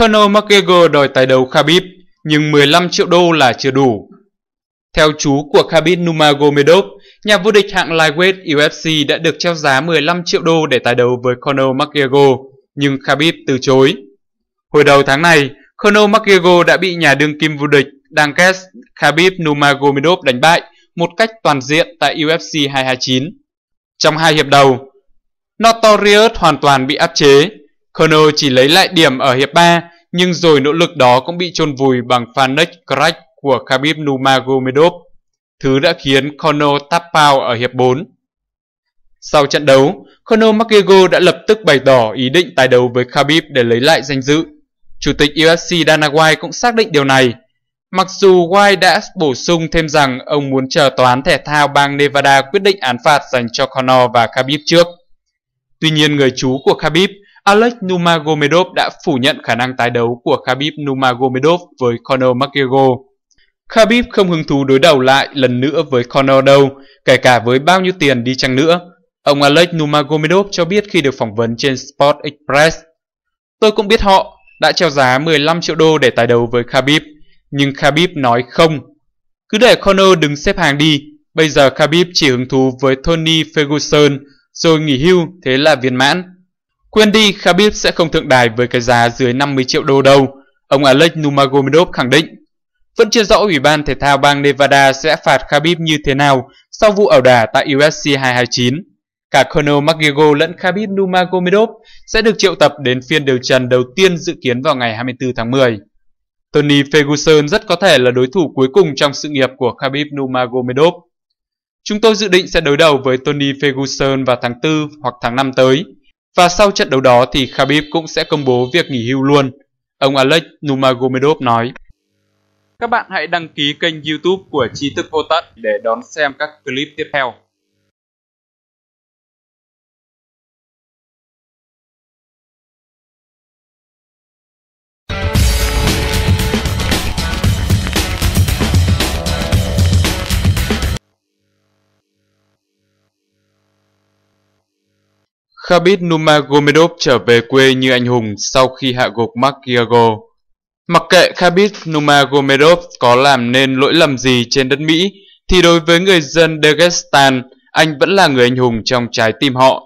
Conor McGregor đòi tài đấu Khabib, nhưng 15 triệu đô là chưa đủ. Theo chú của Khabib Nurmagomedov, nhà vô địch hạng lightweight UFC đã được treo giá 15 triệu đô để tái đấu với Conor McGregor, nhưng Khabib từ chối. Hồi đầu tháng này, Conor McGregor đã bị nhà đương kim vô địch Dankes Khabib Nurmagomedov đánh bại một cách toàn diện tại UFC 229. Trong hai hiệp đầu, Notorious hoàn toàn bị áp chế. Kono chỉ lấy lại điểm ở hiệp 3, nhưng rồi nỗ lực đó cũng bị chôn vùi bằng Fanek Crack của Khabib Nurmagomedov, thứ đã khiến Kono tap out ở hiệp 4. Sau trận đấu, Conor McGregor đã lập tức bày tỏ ý định tái đấu với Khabib để lấy lại danh dự. Chủ tịch UFC Dana White cũng xác định điều này. Mặc dù White đã bổ sung thêm rằng ông muốn chờ tòa án thể thao bang Nevada quyết định án phạt dành cho Conor và Khabib trước. Tuy nhiên người chú của Khabib, Alex Numagomedov đã phủ nhận khả năng tái đấu của Khabib Numagomedov với Conor McGregor. Khabib không hứng thú đối đầu lại lần nữa với Conor đâu, kể cả với bao nhiêu tiền đi chăng nữa. Ông Alex Numagomedov cho biết khi được phỏng vấn trên Sport Express. Tôi cũng biết họ đã treo giá 15 triệu đô để tái đấu với Khabib, nhưng Khabib nói không. Cứ để Conor đứng xếp hàng đi, bây giờ Khabib chỉ hứng thú với Tony Ferguson rồi nghỉ hưu thế là viên mãn. Quên đi Khabib sẽ không thượng đài với cái giá dưới 50 triệu đô đâu, ông Alex Numagomedov khẳng định. Vẫn chưa rõ Ủy ban Thể thao bang Nevada sẽ phạt Khabib như thế nào sau vụ ẩu đả tại UFC 229. Cả Conor McGregor lẫn Khabib Numagomedov sẽ được triệu tập đến phiên điều trần đầu tiên dự kiến vào ngày 24 tháng 10. Tony Ferguson rất có thể là đối thủ cuối cùng trong sự nghiệp của Khabib Numagomedov. Chúng tôi dự định sẽ đối đầu với Tony Ferguson vào tháng 4 hoặc tháng 5 tới. Và sau trận đấu đó thì Khabib cũng sẽ công bố việc nghỉ hưu luôn. Ông Alex Numagomedov nói. Các bạn hãy đăng ký kênh youtube của Trí thức vô tận để đón xem các clip tiếp theo. Khabib Nurmagomedov trở về quê như anh hùng sau khi hạ gục McGregor. Mặc kệ Khabib Nurmagomedov có làm nên lỗi lầm gì trên đất Mỹ, thì đối với người dân Dagestan, anh vẫn là người anh hùng trong trái tim họ.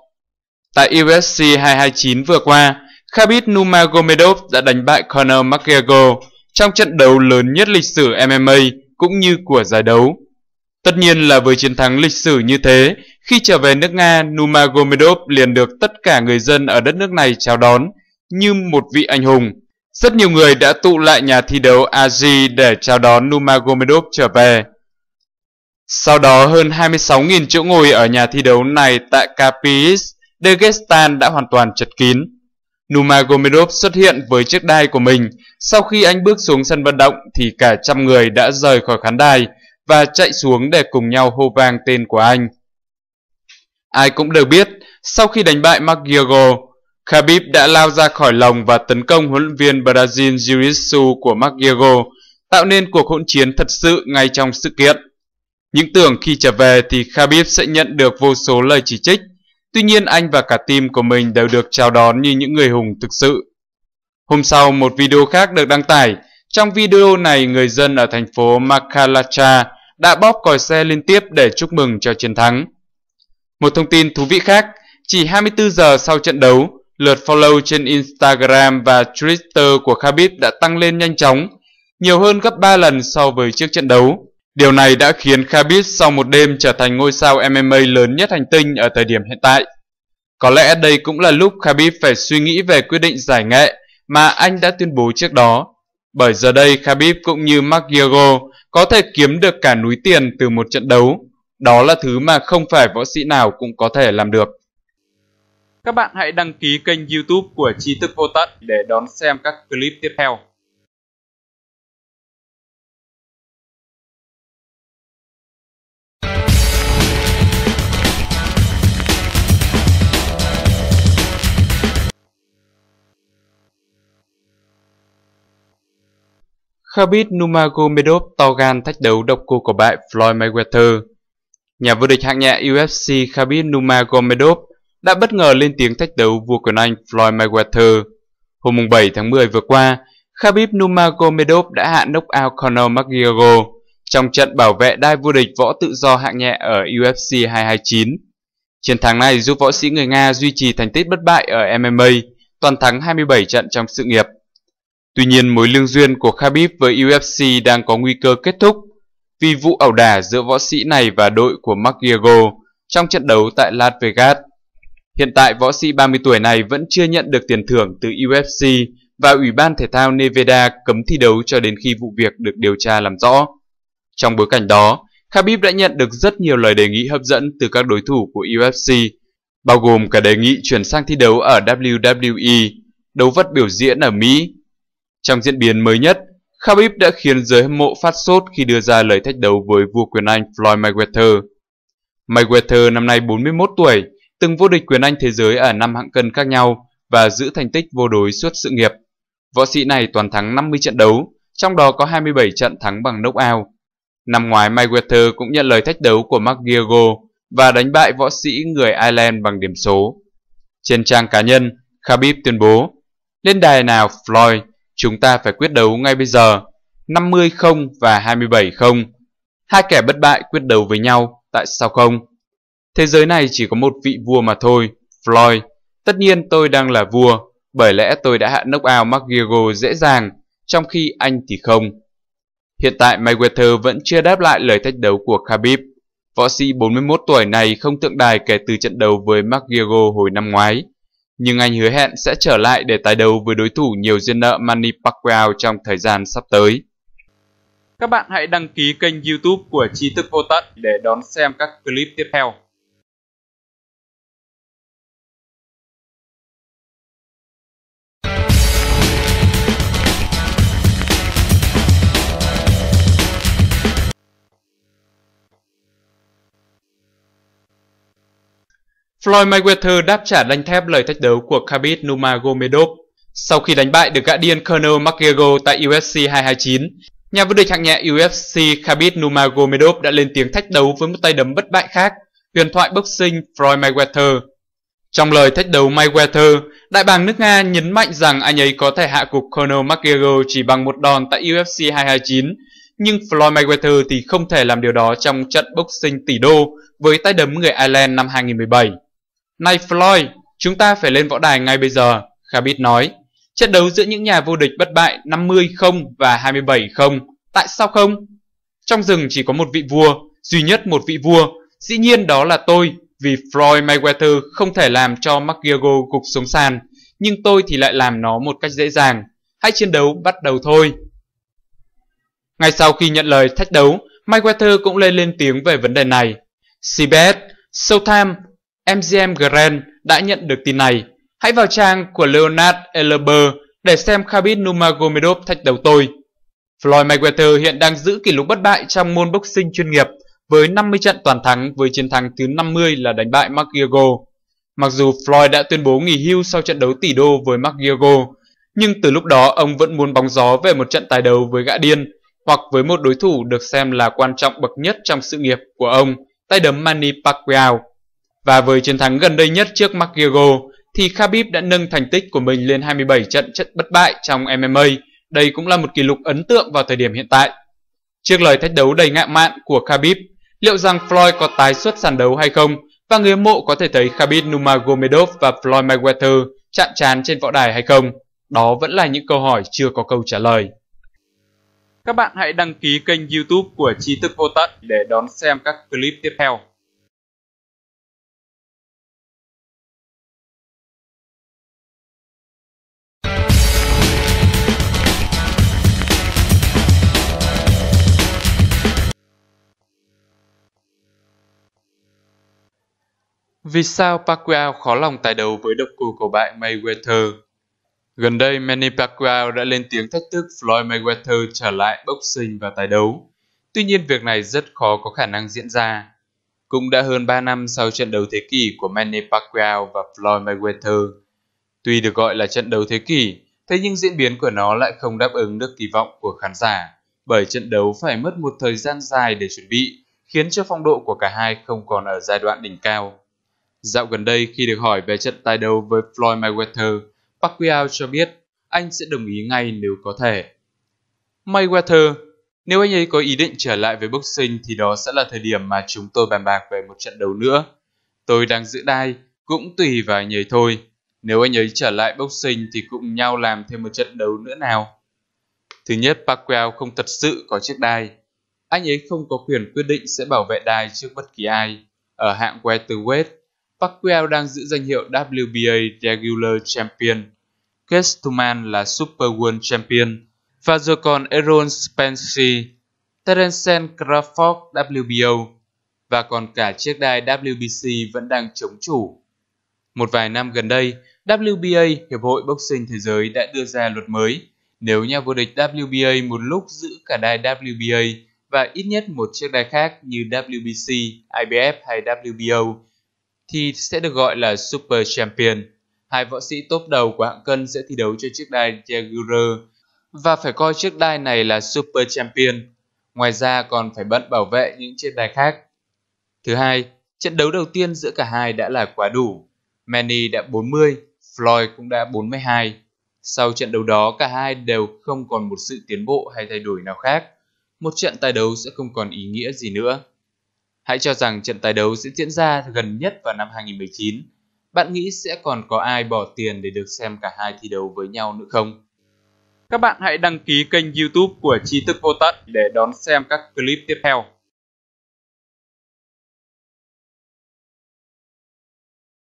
Tại UFC 229 vừa qua, Khabib Nurmagomedov đã đánh bại Conor McGregor trong trận đấu lớn nhất lịch sử MMA cũng như của giải đấu. Tất nhiên là với chiến thắng lịch sử như thế, khi trở về nước Nga, Numagomedov liền được tất cả người dân ở đất nước này chào đón như một vị anh hùng. Rất nhiều người đã tụ lại nhà thi đấu Aji để chào đón Numagomedov trở về. Sau đó hơn 26.000 chỗ ngồi ở nhà thi đấu này tại Kapis, Dagestan đã hoàn toàn chật kín. Numagomedov xuất hiện với chiếc đai của mình. Sau khi anh bước xuống sân vận động thì cả trăm người đã rời khỏi khán đài và chạy xuống để cùng nhau hô vang tên của anh. Ai cũng đều biết, sau khi đánh bại McGregor, Khabib đã lao ra khỏi lồng và tấn công huấn luyện viên Brazil Jiu-Jitsu của McGregor, tạo nên cuộc hỗn chiến thật sự ngay trong sự kiện. Những tưởng khi trở về thì Khabib sẽ nhận được vô số lời chỉ trích, tuy nhiên anh và cả team của mình đều được chào đón như những người hùng thực sự. Hôm sau, một video khác được đăng tải. Trong video này, người dân ở thành phố Makalacha đã bóp còi xe liên tiếp để chúc mừng cho chiến thắng. Một thông tin thú vị khác, chỉ 24 giờ sau trận đấu, lượt follow trên Instagram và Twitter của Khabib đã tăng lên nhanh chóng, nhiều hơn gấp 3 lần so với trước trận đấu. Điều này đã khiến Khabib sau một đêm trở thành ngôi sao MMA lớn nhất hành tinh ở thời điểm hiện tại. Có lẽ đây cũng là lúc Khabib phải suy nghĩ về quyết định giải nghệ mà anh đã tuyên bố trước đó. Bởi giờ đây Khabib cũng như McGregor có thể kiếm được cả núi tiền từ một trận đấu. Đó là thứ mà không phải võ sĩ nào cũng có thể làm được. Các bạn hãy đăng ký kênh youtube của Trí thức vô tận để đón xem các clip tiếp theo. Khabib Nurmagomedov to gan thách đấu độc cô của bại Floyd Mayweather. Nhà vô địch hạng nhẹ UFC Khabib Nurmagomedov đã bất ngờ lên tiếng thách đấu vua quyền Anh Floyd Mayweather. Hôm 7 tháng 10 vừa qua, Khabib Nurmagomedov đã hạ knock out Conor McGregor trong trận bảo vệ đai vô địch võ tự do hạng nhẹ ở UFC 229. Chiến thắng này giúp võ sĩ người Nga duy trì thành tích bất bại ở MMA, toàn thắng 27 trận trong sự nghiệp. Tuy nhiên, mối lương duyên của Khabib với UFC đang có nguy cơ kết thúc vì vụ ẩu đả giữa võ sĩ này và đội của McGregor trong trận đấu tại Las Vegas. Hiện tại, võ sĩ 30 tuổi này vẫn chưa nhận được tiền thưởng từ UFC và Ủy ban Thể thao Nevada cấm thi đấu cho đến khi vụ việc được điều tra làm rõ. Trong bối cảnh đó, Khabib đã nhận được rất nhiều lời đề nghị hấp dẫn từ các đối thủ của UFC, bao gồm cả đề nghị chuyển sang thi đấu ở WWE, đấu vật biểu diễn ở Mỹ. Trong diễn biến mới nhất, Khabib đã khiến giới hâm mộ phát sốt khi đưa ra lời thách đấu với vua quyền Anh Floyd Mayweather. Mayweather năm nay 41 tuổi, từng vô địch quyền Anh thế giới ở năm hạng cân khác nhau và giữ thành tích vô đối suốt sự nghiệp. Võ sĩ này toàn thắng 50 trận đấu, trong đó có 27 trận thắng bằng knockout. Năm ngoái Mayweather cũng nhận lời thách đấu của McGregor và đánh bại võ sĩ người Ireland bằng điểm số. Trên trang cá nhân, Khabib tuyên bố, lên đài nào Floyd, chúng ta phải quyết đấu ngay bây giờ, 50-0 và 27-0. Hai kẻ bất bại quyết đấu với nhau, tại sao không? Thế giới này chỉ có một vị vua mà thôi, Floyd. Tất nhiên tôi đang là vua, bởi lẽ tôi đã hạ knockout McGregor dễ dàng, trong khi anh thì không. Hiện tại Mayweather vẫn chưa đáp lại lời thách đấu của Khabib. Võ sĩ 41 tuổi này không tượng đài kể từ trận đấu với McGregor hồi năm ngoái. Nhưng anh hứa hẹn sẽ trở lại để tái đấu với đối thủ nhiều duyên nợ Manny Pacquiao trong thời gian sắp tới. Các bạn hãy đăng ký kênh youtube của Tri Thức Vô Tận để đón xem các clip tiếp theo. Floyd Mayweather đáp trả đánh thép lời thách đấu của Khabib Nurmagomedov. Sau khi đánh bại được gã điên Conor McGregor tại UFC 229, nhà vô địch hạng nhẹ UFC Khabib Nurmagomedov đã lên tiếng thách đấu với một tay đấm bất bại khác, huyền thoại boxing Floyd Mayweather. Trong lời thách đấu Mayweather, đại bàng nước Nga nhấn mạnh rằng anh ấy có thể hạ gục Conor McGregor chỉ bằng một đòn tại UFC 229, nhưng Floyd Mayweather thì không thể làm điều đó trong trận boxing tỷ đô với tay đấm người Ireland năm 2017. Này Floyd, chúng ta phải lên võ đài ngay bây giờ, Khabib nói. Trận đấu giữa những nhà vô địch bất bại 50-0 và 27-0, tại sao không? Trong rừng chỉ có một vị vua, duy nhất một vị vua, dĩ nhiên đó là tôi, vì Floyd Mayweather không thể làm cho McGregor gục xuống sàn, nhưng tôi thì lại làm nó một cách dễ dàng. Hãy chiến đấu bắt đầu thôi. Ngay sau khi nhận lời thách đấu, Mayweather cũng lên lên tiếng về vấn đề này. CBS, Showtime MGM Grand đã nhận được tin này. Hãy vào trang của Leonard Elber để xem Khabib Nurmagomedov thách đấu tôi. Floyd Mayweather hiện đang giữ kỷ lục bất bại trong môn boxing chuyên nghiệp với 50 trận toàn thắng với chiến thắng thứ 50 là đánh bại McGregor. Mặc dù Floyd đã tuyên bố nghỉ hưu sau trận đấu tỷ đô với McGregor, nhưng từ lúc đó ông vẫn muốn bóng gió về một trận tài đấu với gã điên hoặc với một đối thủ được xem là quan trọng bậc nhất trong sự nghiệp của ông, tay đấm Manny Pacquiao. Và với chiến thắng gần đây nhất trước McGregor, thì Khabib đã nâng thành tích của mình lên 27 trận trận bất bại trong MMA. Đây cũng là một kỷ lục ấn tượng vào thời điểm hiện tại. Trước lời thách đấu đầy ngạo mạn của Khabib, liệu rằng Floyd có tái xuất sàn đấu hay không? Và người mộ có thể thấy Khabib Nurmagomedov và Floyd Mayweather chạm trán trên võ đài hay không? Đó vẫn là những câu hỏi chưa có câu trả lời. Các bạn hãy đăng ký kênh youtube của Trí thức vô tận để đón xem các clip tiếp theo. Vì sao Pacquiao khó lòng tài đấu với độc cô của bạn Mayweather? Gần đây, Manny Pacquiao đã lên tiếng thách thức Floyd Mayweather trở lại boxing và tài đấu. Tuy nhiên việc này rất khó có khả năng diễn ra. Cũng đã hơn 3 năm sau trận đấu thế kỷ của Manny Pacquiao và Floyd Mayweather. Tuy được gọi là trận đấu thế kỷ, thế nhưng diễn biến của nó lại không đáp ứng được kỳ vọng của khán giả, bởi trận đấu phải mất một thời gian dài để chuẩn bị, khiến cho phong độ của cả hai không còn ở giai đoạn đỉnh cao. Dạo gần đây khi được hỏi về trận tài đấu với Floyd Mayweather, Pacquiao cho biết anh sẽ đồng ý ngay nếu có thể. Mayweather, nếu anh ấy có ý định trở lại với boxing thì đó sẽ là thời điểm mà chúng tôi bàn bạc về một trận đấu nữa. Tôi đang giữ đai, cũng tùy vào anh ấy thôi. Nếu anh ấy trở lại boxing thì cùng nhau làm thêm một trận đấu nữa nào. Thứ nhất, Pacquiao không thật sự có chiếc đai. Anh ấy không có quyền quyết định sẽ bảo vệ đai trước bất kỳ ai. Ở hạng welterweight, Pacquiao đang giữ danh hiệu WBA Regular Champion. Kestuman là Super World Champion và rồi còn Aaron Spence, Terence Crawford WBO và còn cả chiếc đai WBC vẫn đang chống chủ. Một vài năm gần đây, WBA, Hiệp hội Boxing Thế giới đã đưa ra luật mới. Nếu nhà vô địch WBA một lúc giữ cả đai WBA và ít nhất một chiếc đai khác như WBC, IBF hay WBO, thì sẽ được gọi là Super Champion. Hai võ sĩ top đầu của hạng cân sẽ thi đấu cho chiếc đai Jaguar và phải coi chiếc đai này là Super Champion. Ngoài ra còn phải bận bảo vệ những chiếc đai khác. Thứ hai, trận đấu đầu tiên giữa cả hai đã là quá đủ. Manny đã 40, Floyd cũng đã 42. Sau trận đấu đó, cả hai đều không còn một sự tiến bộ hay thay đổi nào khác. Một trận tài đấu sẽ không còn ý nghĩa gì nữa. Hãy cho rằng trận tài đấu sẽ diễn ra gần nhất vào năm 2019. Bạn nghĩ sẽ còn có ai bỏ tiền để được xem cả hai thi đấu với nhau nữa không? Các bạn hãy đăng ký kênh youtube của Tri Thức Vô Tận để đón xem các clip tiếp theo.